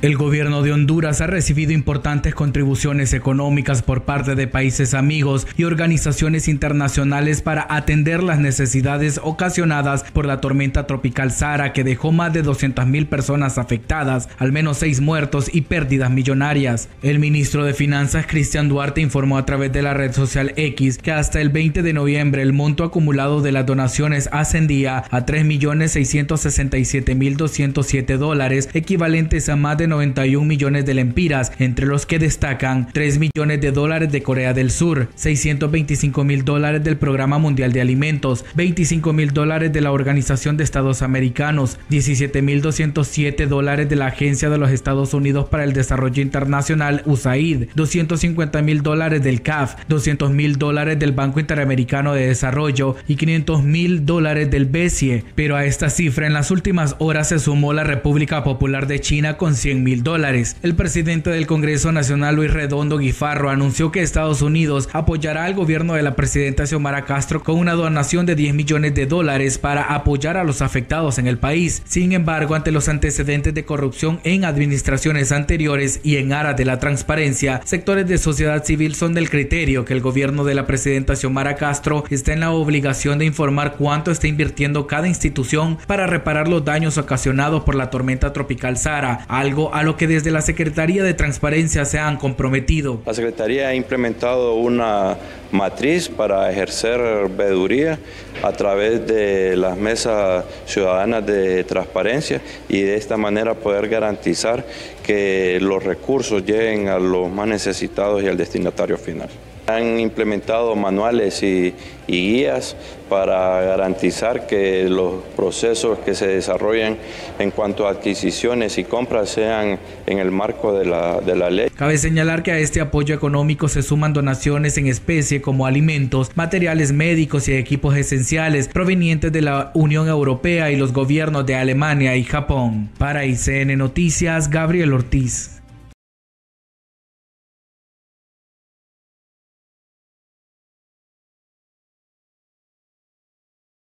El gobierno de Honduras ha recibido importantes contribuciones económicas por parte de países amigos y organizaciones internacionales para atender las necesidades ocasionadas por la tormenta tropical Sara que dejó más de 200.000 personas afectadas, al menos seis muertos y pérdidas millonarias. El ministro de Finanzas Cristian Duarte informó a través de la red social X que hasta el 20 de noviembre el monto acumulado de las donaciones ascendía a 3.667.207 dólares, equivalentes a más de 91 millones de lempiras, entre los que destacan 3 millones de dólares de Corea del Sur, 625 mil dólares del Programa Mundial de Alimentos, 25 mil dólares de la Organización de Estados Americanos, 17 mil 207 dólares de la Agencia de los Estados Unidos para el Desarrollo Internacional USAID, 250 mil dólares del CAF, 200 mil dólares del Banco Interamericano de Desarrollo y 500 mil dólares del BESIE. Pero a esta cifra en las últimas horas se sumó la República Popular de China con 100 mil dólares. El presidente del Congreso Nacional, Luis Redondo Guifarro, anunció que Estados Unidos apoyará al gobierno de la presidenta Xiomara Castro con una donación de 10 millones de dólares para apoyar a los afectados en el país. Sin embargo, ante los antecedentes de corrupción en administraciones anteriores y en aras de la transparencia, sectores de sociedad civil son del criterio que el gobierno de la presidenta Xiomara Castro está en la obligación de informar cuánto está invirtiendo cada institución para reparar los daños ocasionados por la tormenta tropical Sara, algo a lo que desde la Secretaría de Transparencia se han comprometido. La Secretaría ha implementado una matriz para ejercer veeduría a través de las mesas ciudadanas de transparencia y de esta manera poder garantizar que los recursos lleguen a los más necesitados y al destinatario final. Han implementado manuales y, guías para garantizar que los procesos que se desarrollen en cuanto a adquisiciones y compras sean en el marco de la, de la ley. Cabe señalar que a este apoyo económico se suman donaciones en especie como alimentos, materiales médicos y equipos esenciales provenientes de la Unión Europea y los gobiernos de Alemania y Japón. Para ICN Noticias, Gabriel Ortiz.